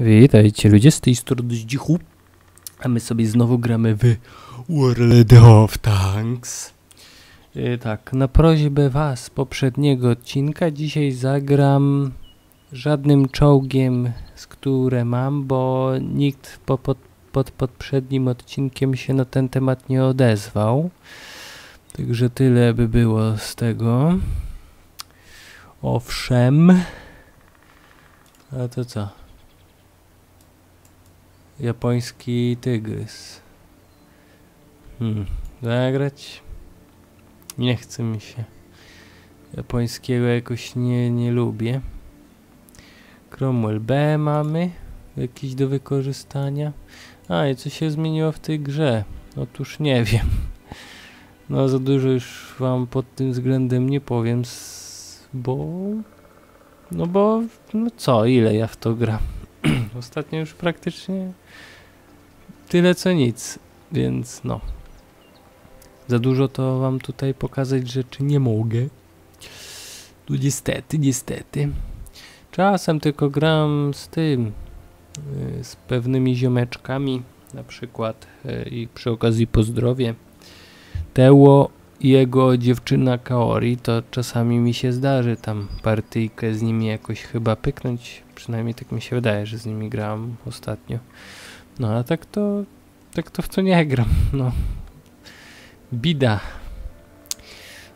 Witajcie ludzie z tej strony Zdzichu, a my sobie znowu gramy w World of Tanks. Yy, tak, na prośbę was poprzedniego odcinka dzisiaj zagram żadnym czołgiem, z które mam, bo nikt po, pod, pod poprzednim odcinkiem się na ten temat nie odezwał. Także tyle by było z tego. Owszem. A to co? Japoński tygrys. Hmm, zagrać? Nie chce mi się. Japońskiego jakoś nie, nie lubię. Cromwell B mamy. Jakiś do wykorzystania. A, i co się zmieniło w tej grze? Otóż nie wiem. No za dużo już wam pod tym względem nie powiem, bo... No bo, no co, ile ja w to gram? Ostatnio już praktycznie tyle co nic, więc no. Za dużo to wam tutaj pokazać rzeczy nie mogę. Tu niestety, niestety. Czasem tylko gram z tym, y, z pewnymi ziomeczkami, na przykład y, i przy okazji pozdrowie. Teło jego dziewczyna Kaori, to czasami mi się zdarzy tam partyjkę z nimi jakoś chyba pyknąć. Przynajmniej tak mi się wydaje, że z nimi grałem ostatnio. No a tak to, tak to w co nie gram, no. Bida.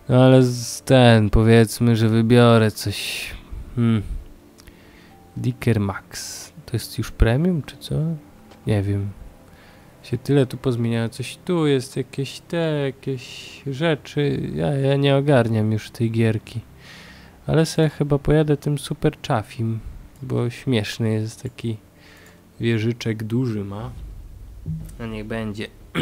No ale z ten, powiedzmy, że wybiorę coś. Hmm. Dicker Max. To jest już premium, czy co? Nie wiem. Się tyle tu pozmieniało. Coś tu jest, jakieś te, jakieś rzeczy. Ja, ja nie ogarniam już tej gierki. Ale sobie chyba pojadę tym super czafim, bo śmieszny jest taki wieżyczek duży ma. A niech będzie.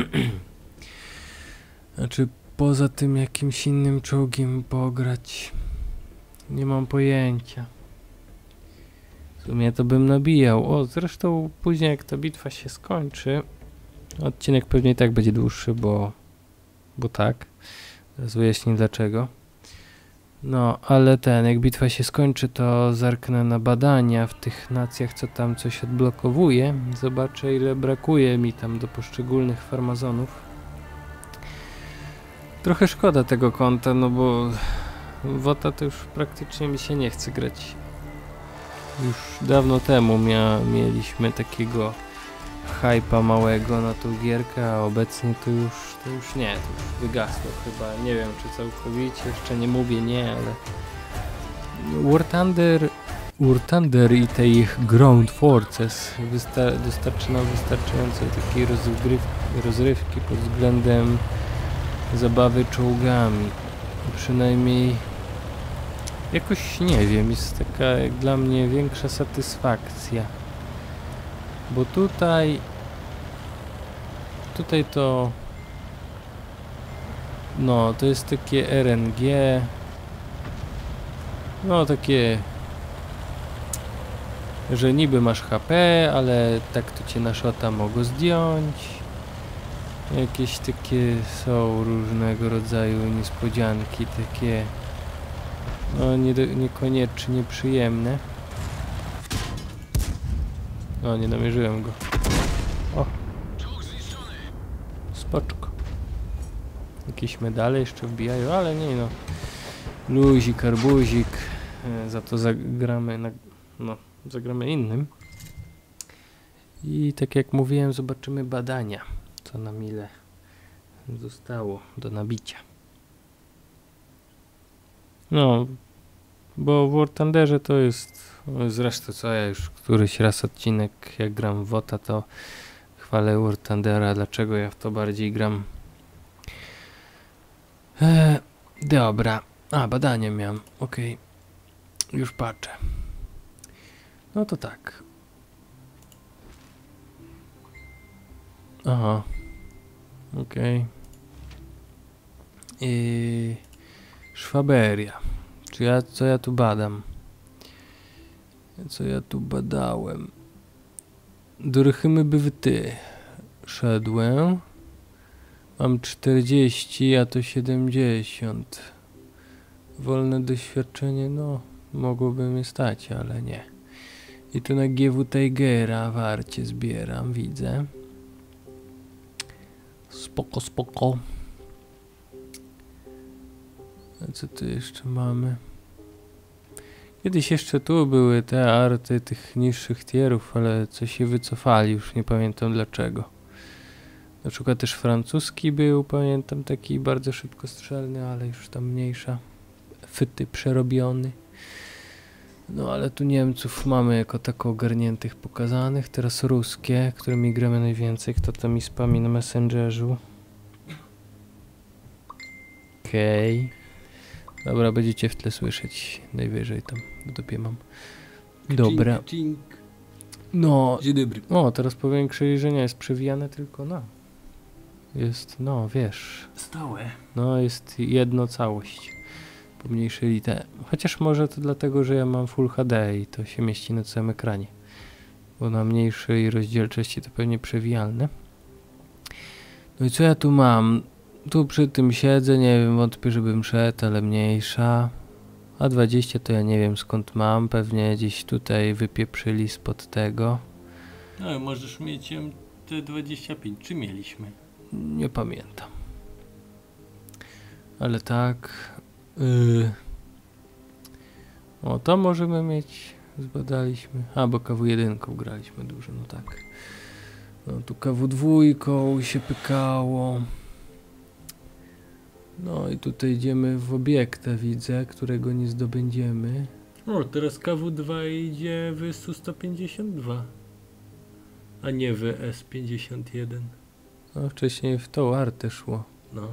znaczy poza tym jakimś innym czołgiem pograć nie mam pojęcia. W sumie to bym nabijał. O, zresztą później jak ta bitwa się skończy, odcinek pewnie i tak będzie dłuższy, bo bo tak. Zaraz wyjaśnię dlaczego. No, ale ten, jak bitwa się skończy, to zerknę na badania w tych nacjach, co tam coś odblokowuje. Zobaczę, ile brakuje mi tam do poszczególnych farmazonów. Trochę szkoda tego konta, no bo WOTA to już praktycznie mi się nie chce grać. Już dawno temu mia, mieliśmy takiego hypa małego na tą gierkę, a obecnie to już, to już nie, to już wygasło chyba. Nie wiem czy całkowicie, jeszcze nie mówię nie, ale War Thunder, War Thunder i te ich Ground Forces wysta- dostarczy nam takiej rozrywki pod względem zabawy czołgami. Przynajmniej jakoś nie wiem, jest taka dla mnie większa satysfakcja. Bo tutaj tutaj to no, to jest takie RNG no, takie że niby masz HP, ale tak to cię na szota mogą zdjąć. Jakieś takie są różnego rodzaju niespodzianki takie no, nie, niekoniecznie przyjemne. O, nie namierzyłem go. Spoczko. Jakieś medale jeszcze wbijają, ale nie no. Luzik, arbuzik. E, Za to zagramy na... No, zagramy innym. I tak jak mówiłem, zobaczymy badania. Co nam ile zostało do nabicia. No, bo w War Thunderze to jest zresztą co ja już któryś raz odcinek jak gram w WOTA to chwalę War Thundera, dlaczego ja w to bardziej gram. Eee, dobra. A, badanie miałem. Okej. Już patrzę. No to tak. Aha. Okej. I Szwaberia. Czy ja, co ja tu badam? Co ja tu badałem? Do Rychymy by w ty szedłem. Mam 40, a to 70. Wolne doświadczenie, no, mogłoby mi stać, ale nie. I tu na GW Tigera warcie zbieram, widzę. Spoko, spoko. A co tu jeszcze mamy? Kiedyś jeszcze tu były te arty tych niższych tierów, ale coś się wycofali, już nie pamiętam dlaczego. Na przykład też francuski był, pamiętam, taki bardzo szybkostrzelny, ale już tam mniejsza. Fyty przerobiony. No ale tu Niemców mamy jako tako ogarniętych pokazanych. Teraz ruskie, którymi gramy najwięcej. Kto to mi spami na Messengerzu? Okej. Dobra, będziecie w tle słyszeć. Najwyżej tam w dupie mam. Dobra. No, Dzień dobry. o, teraz powiększenie że nie jest przewijane tylko na. Jest, no wiesz, Stałe. no jest jedno całość. Pomniejszyli te. Chociaż może to dlatego, że ja mam Full HD i to się mieści na całym ekranie. Bo na mniejszej rozdzielczości to pewnie przewijalne. No i co ja tu mam? Tu przy tym siedzę, nie wiem, wątpię, żebym szedł, ale mniejsza. A 20 to ja nie wiem skąd mam, pewnie gdzieś tutaj wypieprzyli spod tego. No, możesz mieć MT25. Czy mieliśmy? Nie pamiętam. Ale tak. Yy. O, to możemy mieć. Zbadaliśmy. A, bo KW1 graliśmy dużo, no tak. No tu KW2 się pykało. No i tutaj idziemy w obiektę, widzę, którego nie zdobędziemy. O, teraz KW2 idzie w SU-152. A nie w S51. No wcześniej w tą artę szło. No.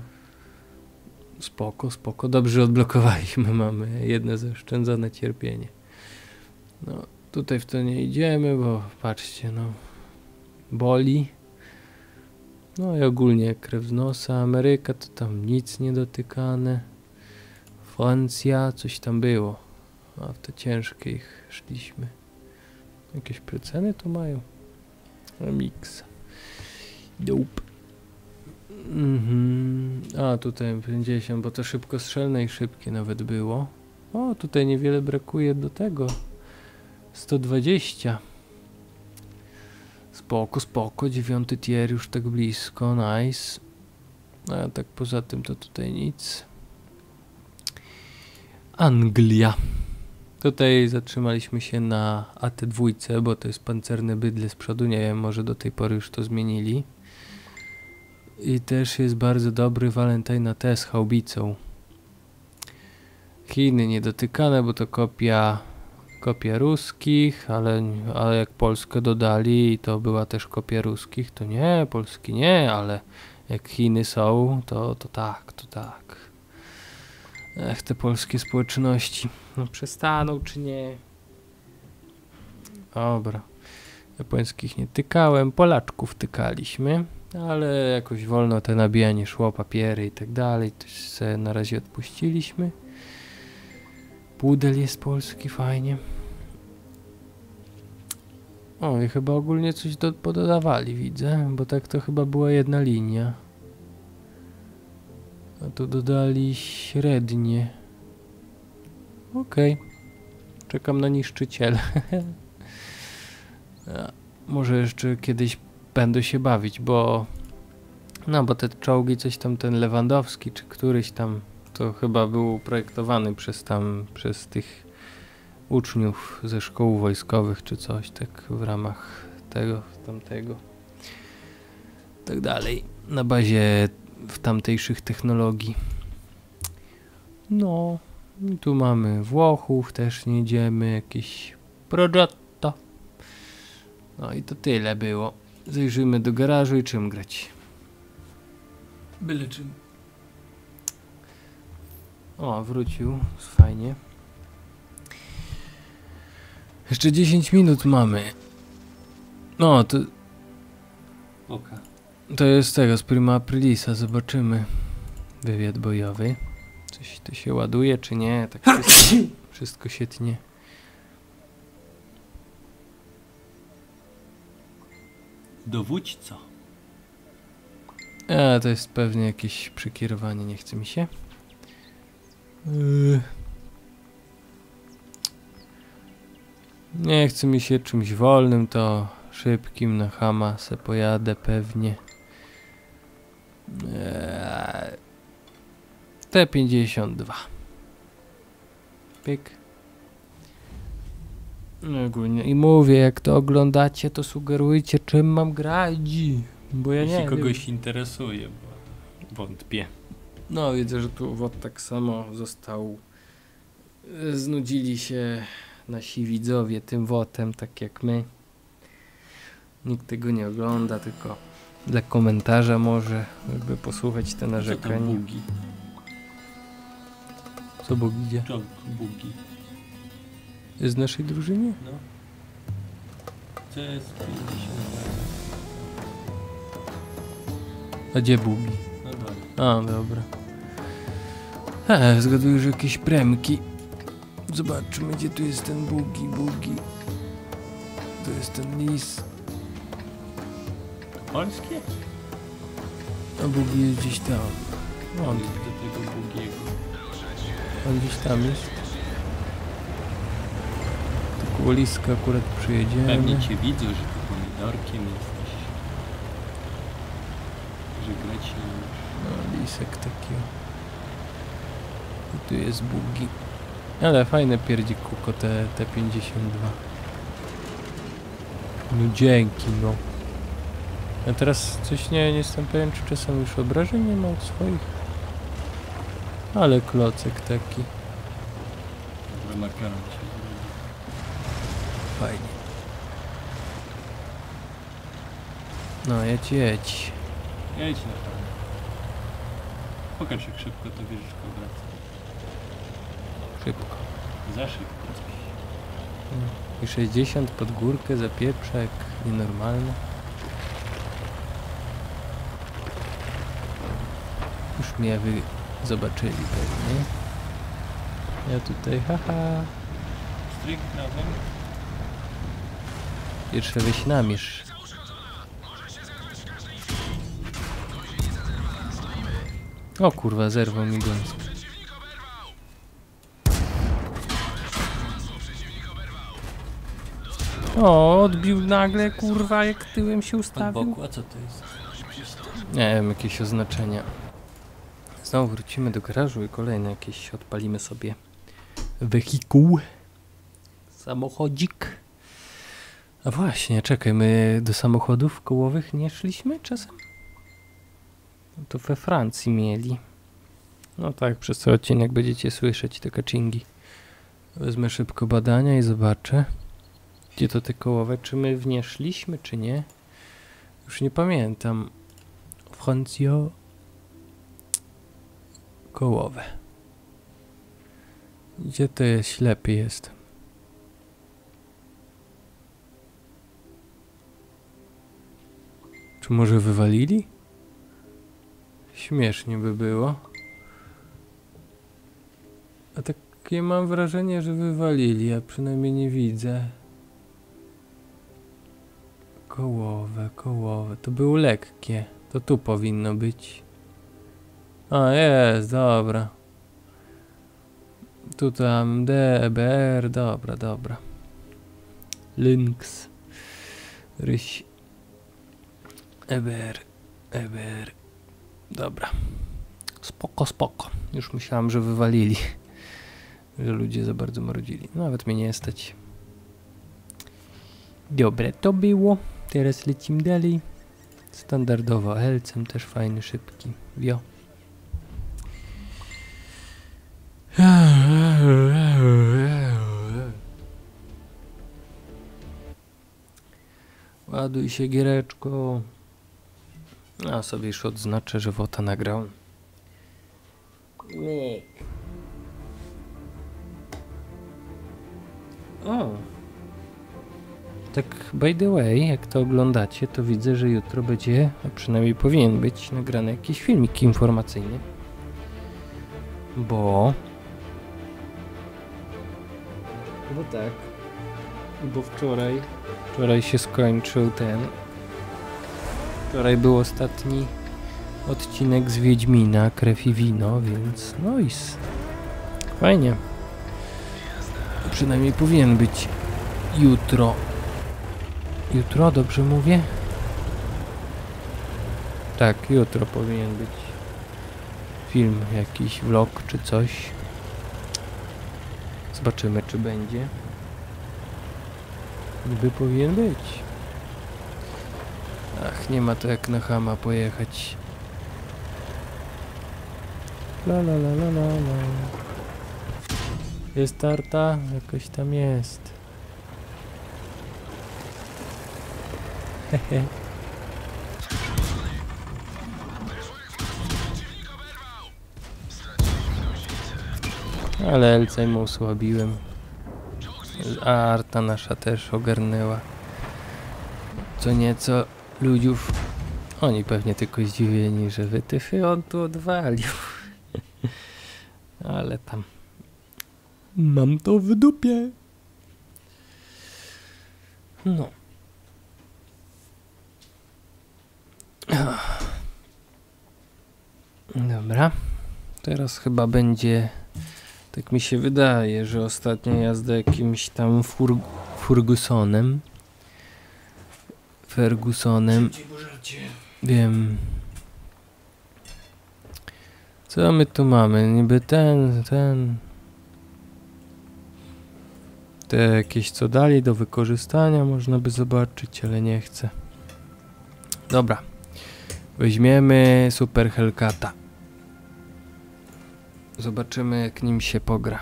Spoko, spoko. Dobrze odblokowaliśmy. Mamy jedno zaoszczędzone cierpienie. No, tutaj w to nie idziemy, bo patrzcie, no. Boli. No i ogólnie krew z nosa. Ameryka to tam nic nie dotykane. Francja, coś tam było. A w te ciężkie ich szliśmy. Jakieś proceny to mają. Mix. Dope. Mhm. A tutaj 50, bo to szybko strzelne i szybkie nawet było. O, tutaj niewiele brakuje do tego. 120. Spoko, spoko. Dziewiąty tier już tak blisko. Nice. A tak poza tym to tutaj nic. Anglia. Tutaj zatrzymaliśmy się na AT2, bo to jest pancerne bydle z przodu. Nie wiem, może do tej pory już to zmienili. I też jest bardzo dobry Valentine T z haubicą. Chiny niedotykane, bo to kopia, kopia ruskich, ale, ale jak Polskę dodali to była też kopia ruskich, to nie, Polski nie, ale jak Chiny są, to, to tak, to tak. Ech, te polskie społeczności. No przestaną czy nie? Dobra. Japońskich nie tykałem, Polaczków tykaliśmy. Ale jakoś wolno te nabijanie szło, papiery i tak dalej. To się na razie odpuściliśmy. Pudel jest polski, fajnie. O, i chyba ogólnie coś do, pododawali, widzę, bo tak to chyba była jedna linia. A tu dodali średnie. Okej. Czekam na niszczyciel. Może jeszcze kiedyś będę się bawić, bo no bo te czołgi coś tam ten Lewandowski czy któryś tam to chyba był projektowany przez tam przez tych uczniów ze szkół wojskowych czy coś tak w ramach tego tamtego tak dalej na bazie w tamtejszych technologii no tu mamy Włochów też nie idziemy jakieś Progetto no i to tyle było Zajrzyjmy do garażu i czym grać. Byle czym. O, wrócił. Fajnie. Jeszcze 10 minut mamy. No, to, Oka. to jest tego z Prima Aprilisa. Zobaczymy. Wywiad bojowy. Coś to się ładuje, czy nie? Tak wszystko, wszystko się tnie. Dowódco. A, to jest pewnie jakieś przekierowanie, nie chce mi się. Yy. Nie chce mi się czymś wolnym, to szybkim na Hama se pojadę pewnie. Eee, T52. Pyk. No Ogólnie. I mówię, jak to oglądacie, to sugerujcie, czym mam grać. Bo ja Jeśli nie wiem. kogoś interesuje, bo wątpię. No, widzę, że tu WOT tak samo został. e, Znudzili się nasi widzowie tym WOTem, tak jak my. Nikt tego nie ogląda, tylko dla komentarza może, jakby posłuchać te narzekania. Co Bóg idzie? Czołg bugi. Z naszej drużynie? No. 50. A gdzie Bugi? No dobra. A, dobra. E, zgaduję, że jakieś premki. Zobaczymy, gdzie tu jest ten Bugi, Bugi. To jest ten lis. Polskie? A Bugi jest gdzieś tam. On do tego bugiego. on gdzieś tam jest. To koło liska akurat przyjedziemy. Pewnie cię widzą, że ty pomidorkiem jesteś. Że grać nie. No, lisek taki. Tu jest Bugi. Ale fajne pierdzi kuko te, te 52. No dzięki, no. A teraz coś nie, nie jestem pewien, czy czasem już obrażeń nie ma od swoich. Ale klocek taki. Makaron się. Fajnie. No, jedź, jedź. Jedź na pewno. Pokaż jak szybko to wieżyczka wraca. Szybko. Za szybko. I 60 pod górkę zapieprza jak nienormalne. Już mnie wy zobaczyli pewnie. Ja tutaj, haha. Stryk prawym. Pierwsze weź namierz. O kurwa, zerwał mi gąsk. O, odbił nagle, kurwa, jak tyłem się Od ustawił. boku, a co to jest? Nie wiem, jakieś oznaczenia. Znowu wrócimy do garażu i kolejne jakieś odpalimy sobie wehikuł. Samochodzik. A właśnie, czekaj, my do samochodów kołowych nie szliśmy czasem? No to we Francji mieli. No tak, przez cały odcinek będziecie słyszeć te kaczyngi. Wezmę szybko badania i zobaczę. Gdzie to te kołowe? Czy my w nie szliśmy, czy nie? Już nie pamiętam. Francio kołowe. Gdzie to jest? Ślepy jest. Czy może wywalili? Śmiesznie by było. A takie mam wrażenie, że wywalili, a przynajmniej nie widzę. Kołowe, kołowe. To było lekkie. To tu powinno być. A, jest, dobra. Tu tam D, EBR, dobra, dobra. Lynx. Ryś. EBR, EBR. Dobra. Spoko, spoko. Już myślałem, że wywalili. Że ludzie za bardzo marudzili. Nawet mnie nie stać. Dobre to było. Teraz lecimy dalej. Standardowo Helcem też fajny, szybki. Wio. Ładuj się giereczko. A sobie już odznaczę, że Wota nagrał. O. Tak by the way, jak to oglądacie, to widzę, że jutro będzie, a przynajmniej powinien być, nagrany jakiś filmik informacyjny. Bo... Bo tak. Bo wczoraj... Wczoraj się skończył ten... Wczoraj był ostatni odcinek z Wiedźmina, Krew i Wino, więc no i fajnie. Przynajmniej powinien być jutro. Jutro, dobrze mówię? Tak, jutro powinien być film, jakiś vlog czy coś. Zobaczymy, czy będzie. Niby powinien być. Ach, nie ma to jak na Hama pojechać. La la la la la la. Jest tarta? Jakoś tam jest. Ale mu osłabiłem. A Arta nasza też ogarnęła. Co nieco ludziów. Oni pewnie tylko zdziwieni, że wytyfy on tu odwalił. Ale tam. Mam to w dupie. No. Dobra. Teraz chyba będzie. Tak mi się wydaje, że ostatnia jazda jakimś tam fur Fergusonem. Fergusonem. Wiem. Co my tu mamy? Niby ten, ten. Te jakieś co dali do wykorzystania można by zobaczyć, ale nie chcę. Dobra. Weźmiemy Super Hellcata. Zobaczymy jak nim się pogra.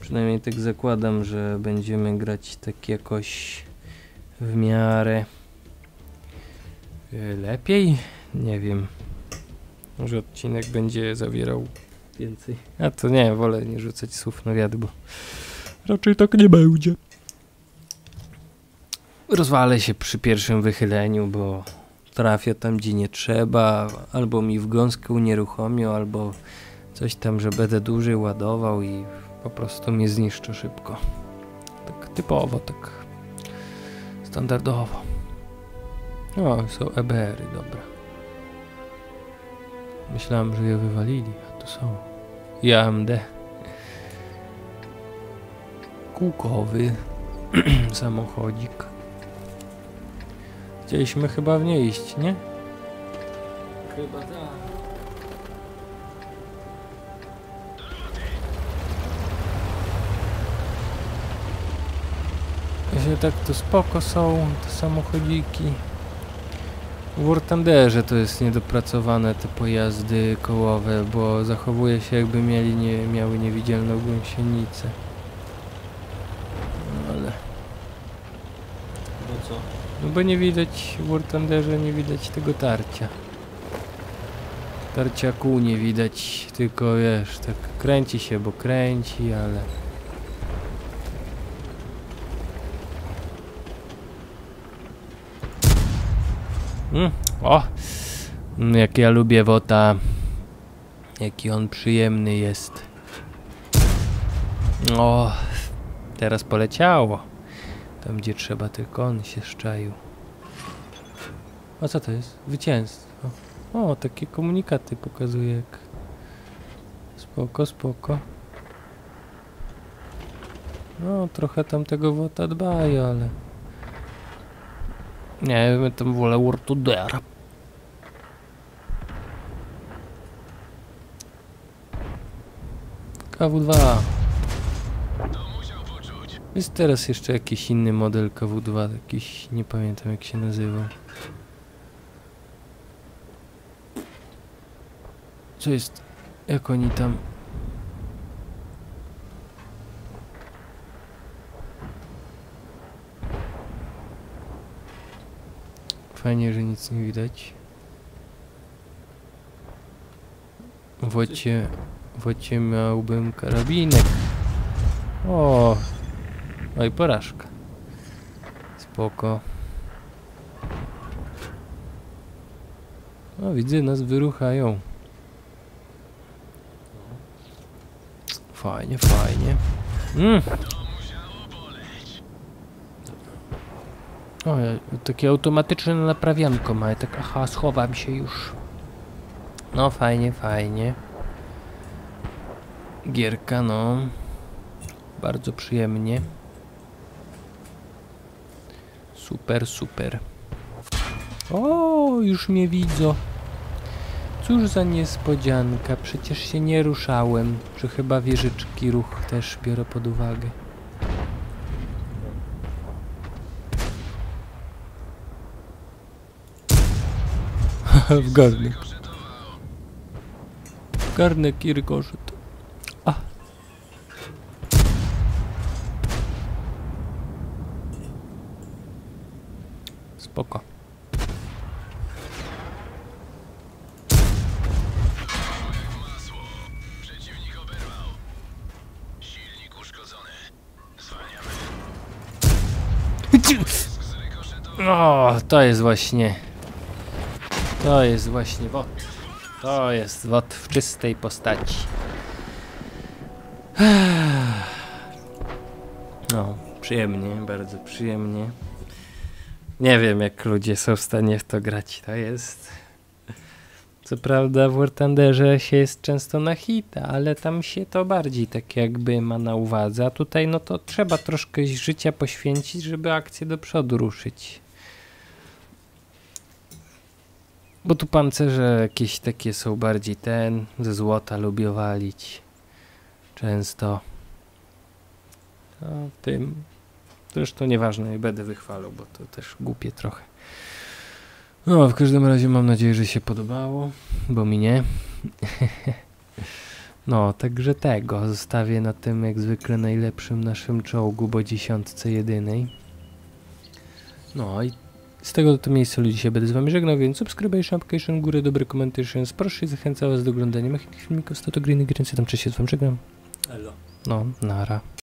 Przynajmniej tak zakładam, że będziemy grać tak jakoś w miarę y, lepiej. Nie wiem. Może odcinek będzie zawierał więcej. A to nie, wolę nie rzucać słów na wiatr, bo raczej tak nie będzie. Rozwalę się przy pierwszym wychyleniu, bo trafię tam, gdzie nie trzeba, albo mi w gąskę unieruchomią, albo coś tam, że będę dłużej ładował i po prostu mnie zniszczy szybko. Tak typowo, tak standardowo. O, są EBR-y, dobra. Myślałem, że je wywalili, a tu są. I AMD. Kółkowy samochodzik. Chcieliśmy chyba w nie iść, nie? Chyba tak. Właśnie tak to spoko są te samochodziki. W Wurtanderze to jest niedopracowane te pojazdy kołowe, bo zachowuje się jakby mieli nie, miały niewidzialną gąsienicę. No ale... Bo co? No bo nie widać w Wurtanderze nie widać tego tarcia. Tarcia kół nie widać, tylko wiesz, tak kręci się, bo kręci, ale... Mm, o! Mm, Jak ja lubię wota. Jaki on przyjemny jest. O! Teraz poleciało. Tam gdzie trzeba, tylko on się szczaił. A co to jest? Zwycięstwo. O, takie komunikaty pokazuje jak... Spoko, spoko. No, trochę tam tego wota dbają, ale... Nie ja tam wolę Wartudera. KW2. Jest teraz jeszcze jakiś inny model KW2, jakiś, nie pamiętam jak się nazywał. Co jest? Jak oni tam... Fajnie, że nic nie widać. Wocie, wocie miałbym karabinek. O, no i porażka. Spoko. O, widzę, nas wyruchają. Fajnie, fajnie. Mm. O, takie automatyczne naprawianko ma. Ja tak, aha, schowam się już. No, fajnie, fajnie. Gierka, no. Bardzo przyjemnie. Super, super. O, już mnie widzą. Cóż za niespodzianka, przecież się nie ruszałem. Że chyba wieżyczki ruch też biorę pod uwagę. w garnek. Garnek i. Spoko. O, to jest właśnie. To jest właśnie wod. To jest wod w czystej postaci. No, przyjemnie, bardzo przyjemnie. Nie wiem, jak ludzie są w stanie w to grać. To jest. Co prawda w War się jest często na hita, ale tam się to bardziej tak jakby ma na uwadze. A tutaj no to trzeba troszkę życia poświęcić, żeby akcję do przodu ruszyć. Bo tu pancerze jakieś takie są bardziej ten, ze złota lubię walić. Często. A tym. Zresztą nieważne, nie będę wychwalał, bo to też głupie trochę. No, w każdym razie mam nadzieję, że się podobało, bo mi nie. No, także tego zostawię na tym jak zwykle najlepszym naszym czołgu, bo dziesiątce jedynej. No i z tego to miejsca ludzi się będę z wami żegnał, więc subscribe, application, górę, dobry commentations, proszę i zachęcam was do oglądania moich filmików z Toto Green, Gry, tam cześć się z wami żegnam. Elo. No, nara.